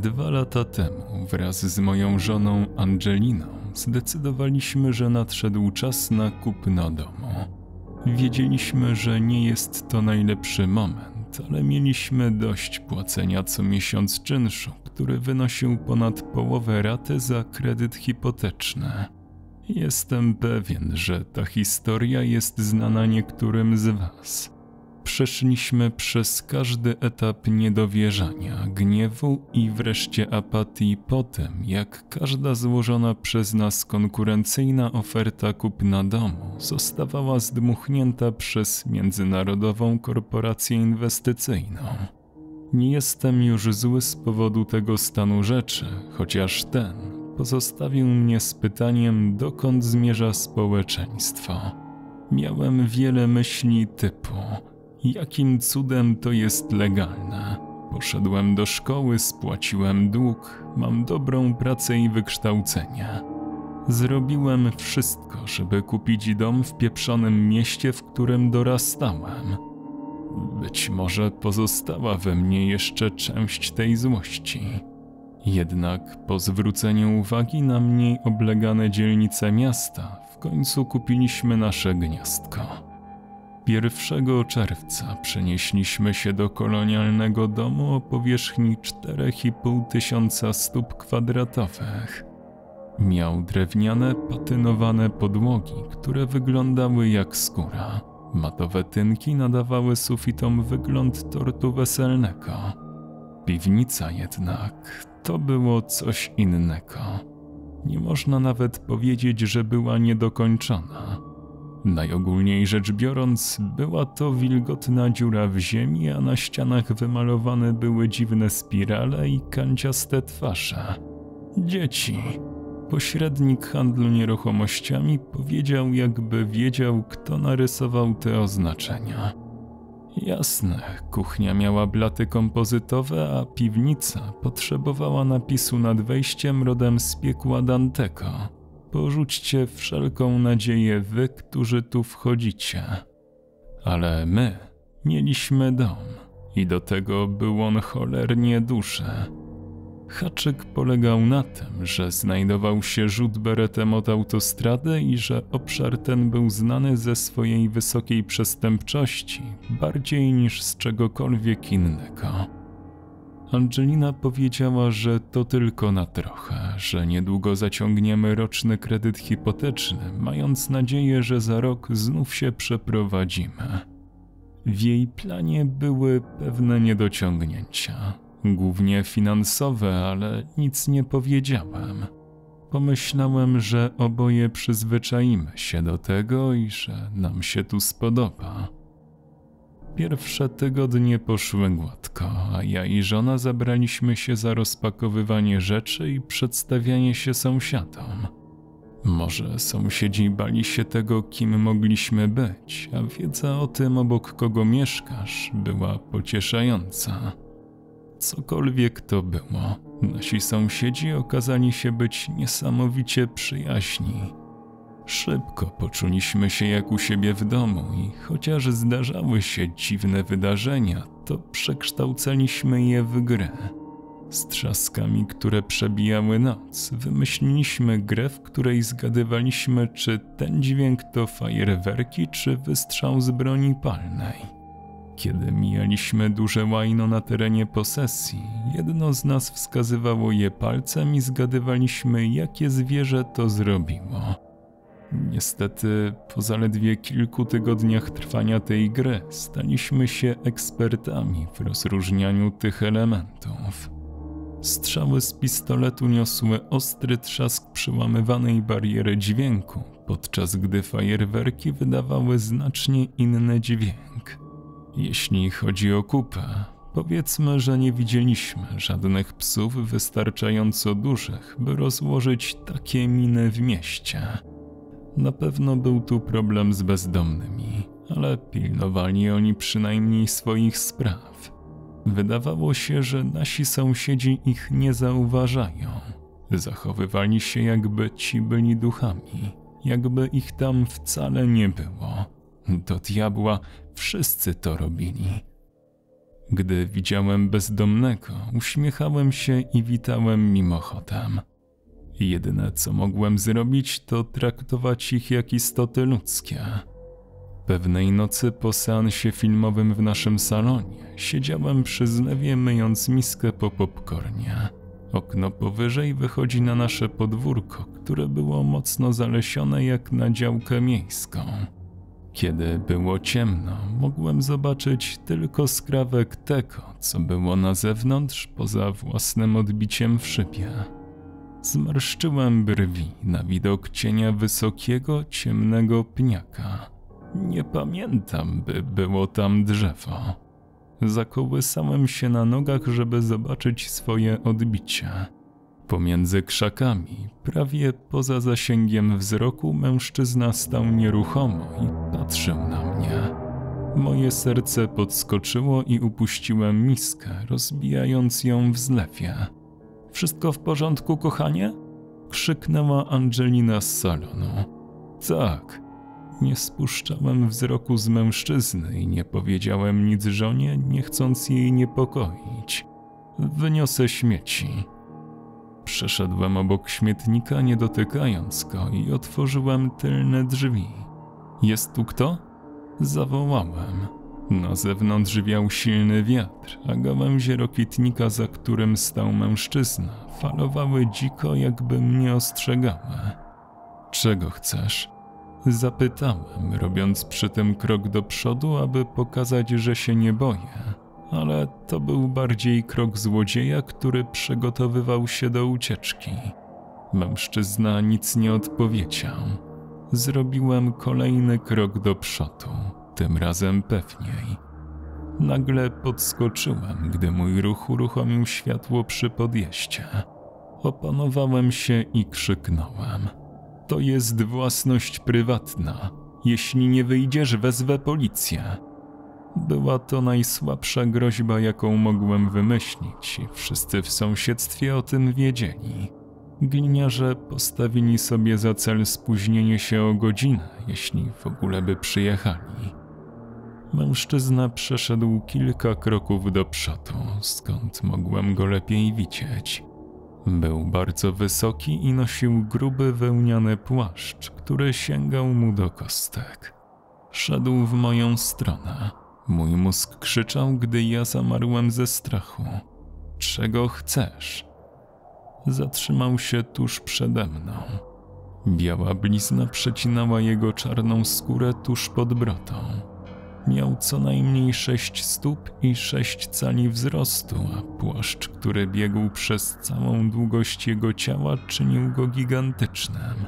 Dwa lata temu wraz z moją żoną Angeliną zdecydowaliśmy, że nadszedł czas na kupno domu. Wiedzieliśmy, że nie jest to najlepszy moment, ale mieliśmy dość płacenia co miesiąc czynszu, który wynosił ponad połowę raty za kredyt hipoteczny. Jestem pewien, że ta historia jest znana niektórym z Was. Przeszliśmy przez każdy etap niedowierzania, gniewu i wreszcie apatii po tym, jak każda złożona przez nas konkurencyjna oferta kupna domu zostawała zdmuchnięta przez międzynarodową korporację inwestycyjną. Nie jestem już zły z powodu tego stanu rzeczy, chociaż ten pozostawił mnie z pytaniem, dokąd zmierza społeczeństwo. Miałem wiele myśli typu Jakim cudem to jest legalne? Poszedłem do szkoły, spłaciłem dług, mam dobrą pracę i wykształcenie. Zrobiłem wszystko, żeby kupić dom w pieprzonym mieście, w którym dorastałem. Być może pozostała we mnie jeszcze część tej złości. Jednak po zwróceniu uwagi na mniej oblegane dzielnice miasta, w końcu kupiliśmy nasze gniazdko. 1 czerwca przenieśliśmy się do kolonialnego domu o powierzchni 4,5 tysiąca stóp kwadratowych. Miał drewniane, patynowane podłogi, które wyglądały jak skóra. Matowe tynki nadawały sufitom wygląd tortu weselnego. Piwnica jednak to było coś innego. Nie można nawet powiedzieć, że była niedokończona. Najogólniej rzecz biorąc, była to wilgotna dziura w ziemi, a na ścianach wymalowane były dziwne spirale i kanciaste twarze. Dzieci. Pośrednik handlu nieruchomościami powiedział, jakby wiedział, kto narysował te oznaczenia. Jasne, kuchnia miała blaty kompozytowe, a piwnica potrzebowała napisu nad wejściem rodem z piekła Dantego porzućcie wszelką nadzieję wy, którzy tu wchodzicie. Ale my mieliśmy dom i do tego był on cholernie duży. Haczyk polegał na tym, że znajdował się rzut beretem od autostrady i że obszar ten był znany ze swojej wysokiej przestępczości bardziej niż z czegokolwiek innego. Angelina powiedziała, że to tylko na trochę, że niedługo zaciągniemy roczny kredyt hipoteczny, mając nadzieję, że za rok znów się przeprowadzimy. W jej planie były pewne niedociągnięcia, głównie finansowe, ale nic nie powiedziałem. Pomyślałem, że oboje przyzwyczaimy się do tego i że nam się tu spodoba. Pierwsze tygodnie poszły gładko, a ja i żona zabraliśmy się za rozpakowywanie rzeczy i przedstawianie się sąsiadom. Może sąsiedzi bali się tego, kim mogliśmy być, a wiedza o tym, obok kogo mieszkasz, była pocieszająca. Cokolwiek to było, nasi sąsiedzi okazali się być niesamowicie przyjaźni. Szybko poczuliśmy się jak u siebie w domu i chociaż zdarzały się dziwne wydarzenia, to przekształcaliśmy je w grę. Z trzaskami, które przebijały noc, wymyśliliśmy grę, w której zgadywaliśmy, czy ten dźwięk to fajerwerki, czy wystrzał z broni palnej. Kiedy mijaliśmy duże łajno na terenie posesji, jedno z nas wskazywało je palcem i zgadywaliśmy, jakie zwierzę to zrobiło. Niestety, po zaledwie kilku tygodniach trwania tej gry, staliśmy się ekspertami w rozróżnianiu tych elementów. Strzały z pistoletu niosły ostry trzask przełamywanej bariery dźwięku, podczas gdy fajerwerki wydawały znacznie inny dźwięk. Jeśli chodzi o kupę, powiedzmy, że nie widzieliśmy żadnych psów wystarczająco dużych, by rozłożyć takie miny w mieście. Na pewno był tu problem z bezdomnymi, ale pilnowali oni przynajmniej swoich spraw. Wydawało się, że nasi sąsiedzi ich nie zauważają. Zachowywali się, jakby ci byli duchami, jakby ich tam wcale nie było. Do diabła wszyscy to robili. Gdy widziałem bezdomnego, uśmiechałem się i witałem mimochodem. Jedyne co mogłem zrobić, to traktować ich jak istoty ludzkie. Pewnej nocy po seansie filmowym w naszym salonie siedziałem przy zlewie myjąc miskę po popcornie. Okno powyżej wychodzi na nasze podwórko, które było mocno zalesione jak na działkę miejską. Kiedy było ciemno, mogłem zobaczyć tylko skrawek tego, co było na zewnątrz, poza własnym odbiciem w szybie. Zmarszczyłem brwi na widok cienia wysokiego, ciemnego pniaka. Nie pamiętam, by było tam drzewo. Zakołysałem się na nogach, żeby zobaczyć swoje odbicie. Pomiędzy krzakami, prawie poza zasięgiem wzroku, mężczyzna stał nieruchomo i patrzył na mnie. Moje serce podskoczyło i upuściłem miskę, rozbijając ją w zlewie. Wszystko w porządku, kochanie? krzyknęła Angelina z salonu. Tak. Nie spuszczałem wzroku z mężczyzny i nie powiedziałem nic żonie, nie chcąc jej niepokoić. Wyniosę śmieci. Przeszedłem obok śmietnika, nie dotykając go, i otworzyłem tylne drzwi. Jest tu kto? Zawołałem. Na zewnątrz wiał silny wiatr, a gałęzie rokitnika, za którym stał mężczyzna, falowały dziko, jakby mnie ostrzegały. Czego chcesz? Zapytałem, robiąc przy tym krok do przodu, aby pokazać, że się nie boję ale to był bardziej krok złodzieja, który przygotowywał się do ucieczki. Mężczyzna nic nie odpowiedział. Zrobiłem kolejny krok do przodu, tym razem pewniej. Nagle podskoczyłem, gdy mój ruch uruchomił światło przy podjeździe. Opanowałem się i krzyknąłem: To jest własność prywatna. Jeśli nie wyjdziesz, wezwę policję. Była to najsłabsza groźba, jaką mogłem wymyślić, i wszyscy w sąsiedztwie o tym wiedzieli. Gliniarze postawili sobie za cel spóźnienie się o godzinę, jeśli w ogóle by przyjechali. Mężczyzna przeszedł kilka kroków do przodu, skąd mogłem go lepiej widzieć. Był bardzo wysoki i nosił gruby wełniany płaszcz, który sięgał mu do kostek. Szedł w moją stronę. Mój mózg krzyczał, gdy ja zamarłem ze strachu. Czego chcesz? Zatrzymał się tuż przede mną. Biała blizna przecinała jego czarną skórę tuż pod brotą. Miał co najmniej sześć stóp i sześć cali wzrostu, a płaszcz, który biegł przez całą długość jego ciała, czynił go gigantycznym.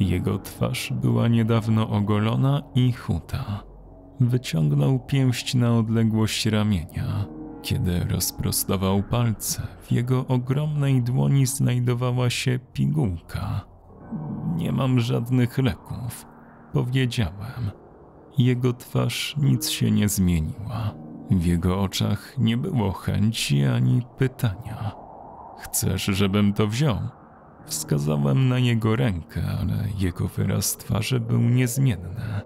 Jego twarz była niedawno ogolona i chuta. Wyciągnął pięść na odległość ramienia. Kiedy rozprostował palce, w jego ogromnej dłoni znajdowała się pigułka. Nie mam żadnych leków, powiedziałem. Jego twarz nic się nie zmieniła. W jego oczach nie było chęci ani pytania. Chcesz, żebym to wziął? Wskazałem na jego rękę, ale jego wyraz twarzy był niezmienny.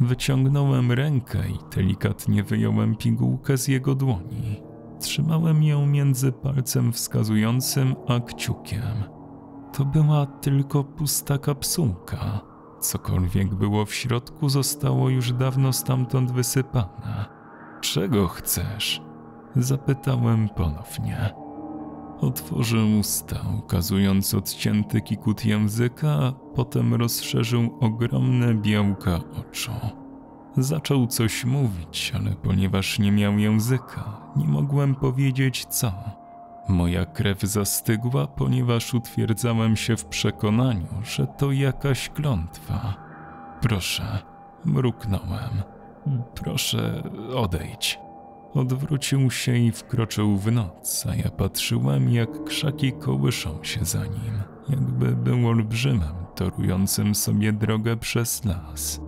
Wyciągnąłem rękę i delikatnie wyjąłem pigułkę z jego dłoni. Trzymałem ją między palcem wskazującym a kciukiem. To była tylko pusta kapsułka. Cokolwiek było w środku, zostało już dawno stamtąd wysypane. Czego chcesz? Zapytałem ponownie. Otworzył usta, ukazując odcięty kikut języka, a potem rozszerzył ogromne białka oczu. Zaczął coś mówić, ale ponieważ nie miał języka, nie mogłem powiedzieć co. Moja krew zastygła, ponieważ utwierdzałem się w przekonaniu, że to jakaś klątwa. Proszę, mruknąłem. Proszę, odejdź. Odwrócił się i wkroczył w noc, a ja patrzyłem, jak krzaki kołyszą się za nim, jakby był olbrzymem torującym sobie drogę przez las.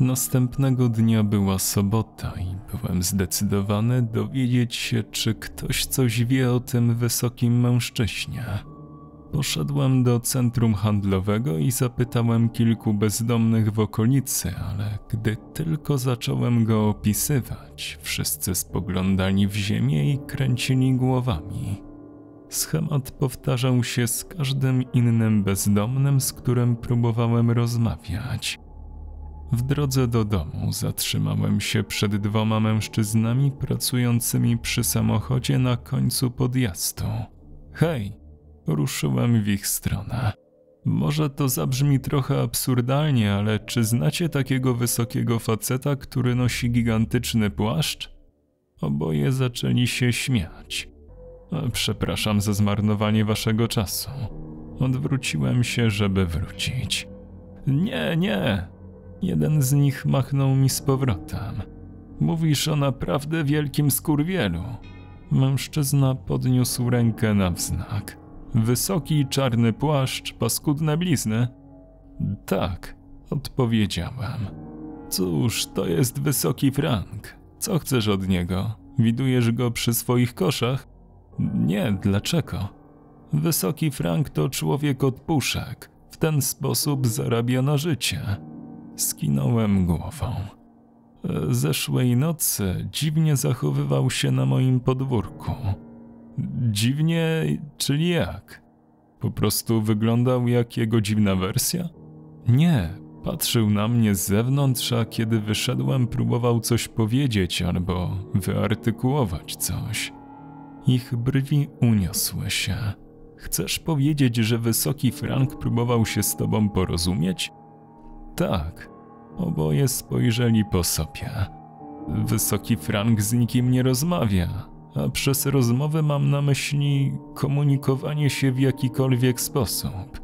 Następnego dnia była sobota i byłem zdecydowany dowiedzieć się, czy ktoś coś wie o tym wysokim mężczyźnie. Poszedłem do centrum handlowego i zapytałem kilku bezdomnych w okolicy, ale gdy tylko zacząłem go opisywać, wszyscy spoglądali w ziemię i kręcili głowami. Schemat powtarzał się z każdym innym bezdomnym, z którym próbowałem rozmawiać. W drodze do domu zatrzymałem się przed dwoma mężczyznami pracującymi przy samochodzie na końcu podjazdu. Hej, ruszyłem w ich stronę. Może to zabrzmi trochę absurdalnie, ale czy znacie takiego wysokiego faceta, który nosi gigantyczny płaszcz? Oboje zaczęli się śmiać. Przepraszam za zmarnowanie waszego czasu. Odwróciłem się, żeby wrócić. Nie, nie. Jeden z nich machnął mi z powrotem. Mówisz o naprawdę wielkim skurwielu. Mężczyzna podniósł rękę na wznak. Wysoki czarny płaszcz, paskudne blizny? Tak, odpowiedziałem. Cóż, to jest wysoki Frank. Co chcesz od niego? Widujesz go przy swoich koszach? Nie, dlaczego? Wysoki Frank to człowiek od puszek. W ten sposób zarabia na życie. Skinąłem głową. Zeszłej nocy dziwnie zachowywał się na moim podwórku. Dziwnie, czyli jak? Po prostu wyglądał jak jego dziwna wersja? Nie, patrzył na mnie z zewnątrz, a kiedy wyszedłem, próbował coś powiedzieć albo wyartykułować coś. Ich brwi uniosły się. Chcesz powiedzieć, że wysoki Frank próbował się z tobą porozumieć? Tak. Oboje spojrzeli po sobie. Wysoki Frank z nikim nie rozmawia, a przez rozmowę mam na myśli komunikowanie się w jakikolwiek sposób.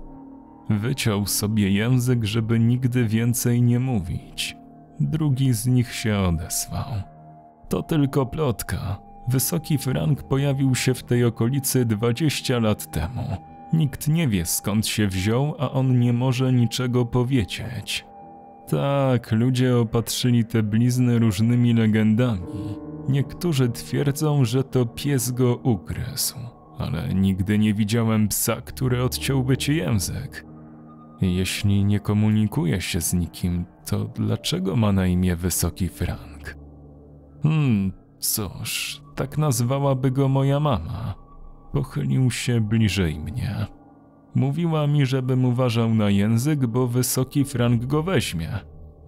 Wyciął sobie język, żeby nigdy więcej nie mówić. Drugi z nich się odezwał. To tylko plotka. Wysoki Frank pojawił się w tej okolicy 20 lat temu. Nikt nie wie skąd się wziął, a on nie może niczego powiedzieć. Tak, ludzie opatrzyli te blizny różnymi legendami. Niektórzy twierdzą, że to pies go ugryzł, ale nigdy nie widziałem psa, który odciąłby ci język. Jeśli nie komunikuje się z nikim, to dlaczego ma na imię Wysoki Frank? Hmm, cóż, tak nazwałaby go moja mama. Pochylił się bliżej mnie. Mówiła mi, żebym uważał na język, bo wysoki Frank go weźmie.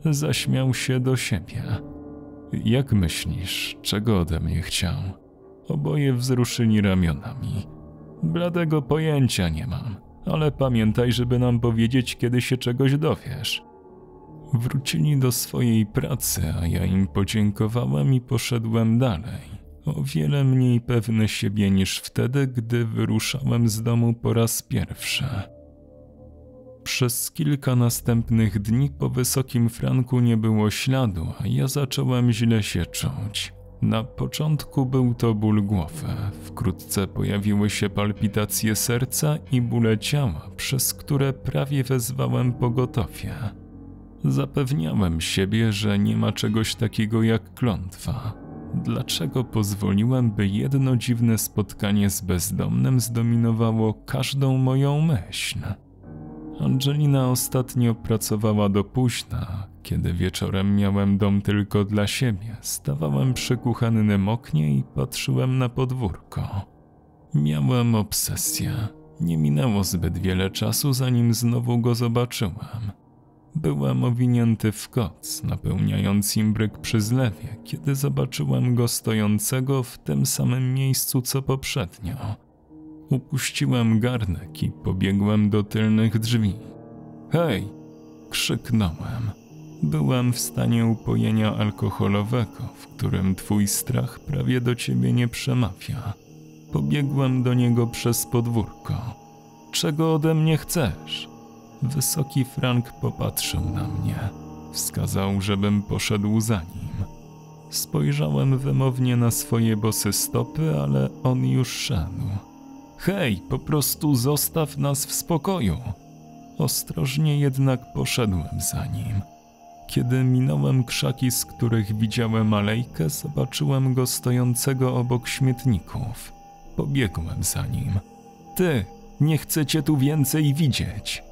Zaśmiał się do siebie. Jak myślisz, czego ode mnie chciał? Oboje wzruszyli ramionami. Bladego pojęcia nie mam, ale pamiętaj, żeby nam powiedzieć, kiedy się czegoś dowiesz. Wrócili do swojej pracy, a ja im podziękowałem i poszedłem dalej o wiele mniej pewny siebie niż wtedy, gdy wyruszałem z domu po raz pierwszy. Przez kilka następnych dni po wysokim franku nie było śladu, a ja zacząłem źle się czuć. Na początku był to ból głowy, wkrótce pojawiły się palpitacje serca i bóle ciała, przez które prawie wezwałem pogotowie. Zapewniałem siebie, że nie ma czegoś takiego jak klątwa dlaczego pozwoliłem, by jedno dziwne spotkanie z bezdomnym zdominowało każdą moją myśl. Angelina ostatnio pracowała do późna. Kiedy wieczorem miałem dom tylko dla siebie, stawałem przy kuchennym oknie i patrzyłem na podwórko. Miałem obsesję. Nie minęło zbyt wiele czasu, zanim znowu go zobaczyłem. Byłem owinięty w koc, napełniając imbryk przy zlewie, kiedy zobaczyłem go stojącego w tym samym miejscu co poprzednio. Upuściłem garnek i pobiegłem do tylnych drzwi. Hej! krzyknąłem. Byłem w stanie upojenia alkoholowego, w którym twój strach prawie do ciebie nie przemawia. Pobiegłem do niego przez podwórko. Czego ode mnie chcesz? Wysoki Frank popatrzył na mnie. Wskazał, żebym poszedł za nim. Spojrzałem wymownie na swoje bosy stopy, ale on już szedł. Hej, po prostu zostaw nas w spokoju. Ostrożnie jednak poszedłem za nim. Kiedy minąłem krzaki, z których widziałem alejkę, zobaczyłem go stojącego obok śmietników. Pobiegłem za nim. Ty, Nie chcę cię tu więcej widzieć.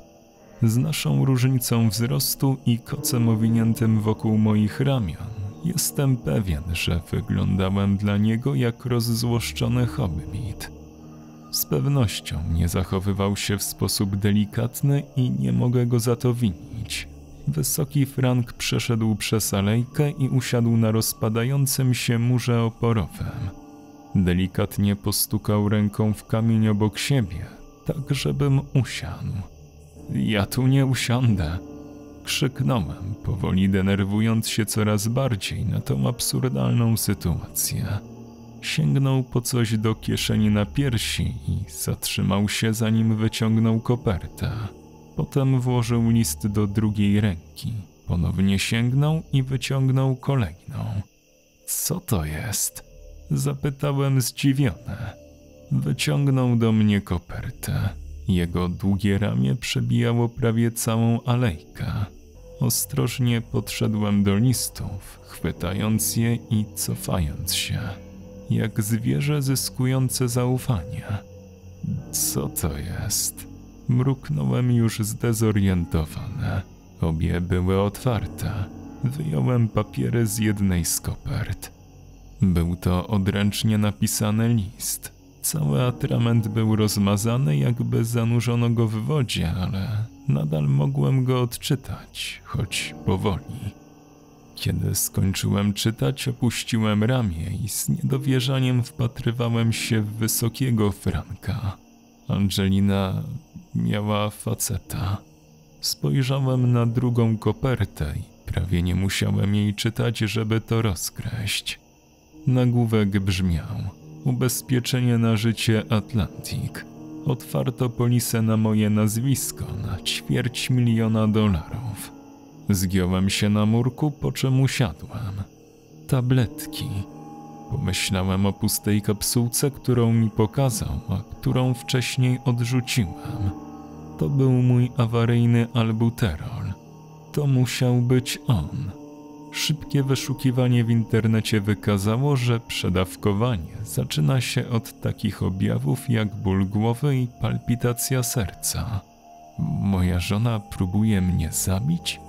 Z naszą różnicą wzrostu i kocem owiniętym wokół moich ramion, jestem pewien, że wyglądałem dla niego jak rozzłoszczony hobbit. Z pewnością nie zachowywał się w sposób delikatny i nie mogę go za to winić. Wysoki Frank przeszedł przez alejkę i usiadł na rozpadającym się murze oporowym. Delikatnie postukał ręką w kamień obok siebie, tak żebym usiadł. Ja tu nie usiądę. Krzyknąłem, powoli denerwując się coraz bardziej na tą absurdalną sytuację. Sięgnął po coś do kieszeni na piersi i zatrzymał się, zanim wyciągnął kopertę. Potem włożył list do drugiej ręki. Ponownie sięgnął i wyciągnął kolejną. Co to jest? Zapytałem zdziwiony. Wyciągnął do mnie kopertę. Jego długie ramię przebijało prawie całą alejkę. Ostrożnie podszedłem do listów, chwytając je i cofając się, jak zwierzę zyskujące zaufanie. Co to jest? Mruknąłem już zdezorientowany. Obie były otwarte. Wyjąłem papiery z jednej z kopert. Był to odręcznie napisany list. Cały atrament był rozmazany, jakby zanurzono go w wodzie, ale nadal mogłem go odczytać, choć powoli. Kiedy skończyłem czytać, opuściłem ramię i z niedowierzaniem wpatrywałem się w wysokiego Franka. Angelina miała faceta. Spojrzałem na drugą kopertę i prawie nie musiałem jej czytać, żeby to rozkreść. Nagłówek brzmiał: Ubezpieczenie na życie Atlantic. Otwarto polisę na moje nazwisko na ćwierć miliona dolarów. Zgiąłem się na murku, po czym usiadłem. Tabletki. Pomyślałem o pustej kapsułce, którą mi pokazał, a którą wcześniej odrzuciłem. To był mój awaryjny albuterol. To musiał być on. Szybkie wyszukiwanie w internecie wykazało, że przedawkowanie zaczyna się od takich objawów jak ból głowy i palpitacja serca. Moja żona próbuje mnie zabić?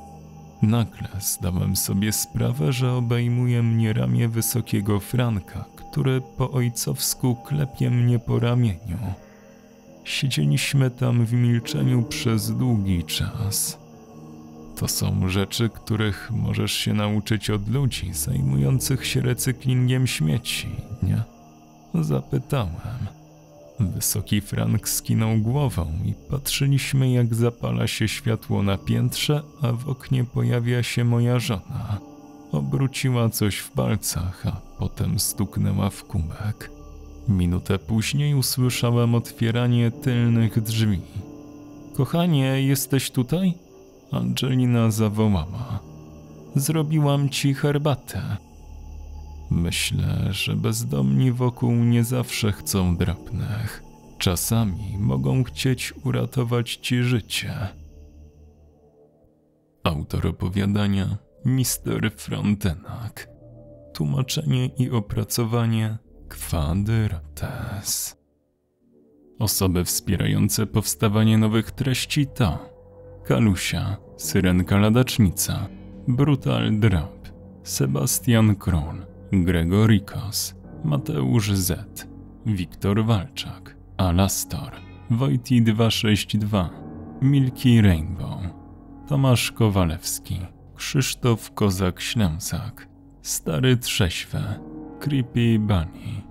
Nagle zdałem sobie sprawę, że obejmuje mnie ramię wysokiego Franka, który po ojcowsku klepie mnie po ramieniu. Siedzieliśmy tam w milczeniu przez długi czas. To są rzeczy, których możesz się nauczyć od ludzi zajmujących się recyklingiem śmieci, nie? Zapytałem. Wysoki Frank skinął głową i patrzyliśmy, jak zapala się światło na piętrze, a w oknie pojawia się moja żona. Obróciła coś w palcach, a potem stuknęła w kubek. Minutę później usłyszałem otwieranie tylnych drzwi. Kochanie, jesteś tutaj? Angelina zawołała. Zrobiłam ci herbatę. Myślę, że bezdomni wokół nie zawsze chcą drapnech. Czasami mogą chcieć uratować ci życie. Autor opowiadania Mister Frontenac. Tłumaczenie i opracowanie Kwadrates. Osoby wspierające powstawanie nowych treści to Kalusia, Syrenka Ladacznica, Brutal Drop, Sebastian Król, Gregorikos, Mateusz Z, Wiktor Walczak, Alastor, Wojti 262, Milki Rainbow, Tomasz Kowalewski, Krzysztof Kozak-Ślęsak, Stary Trześwe, Creepy Bunny,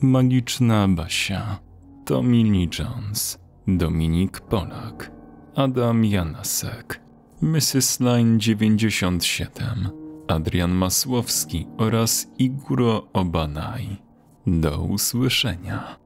Magiczna Basia, Tommy Lee Jones, Dominik Polak, Adam Janasek, Mrs. Line 97, Adrian Masłowski oraz Iguro Obanaj. Do usłyszenia.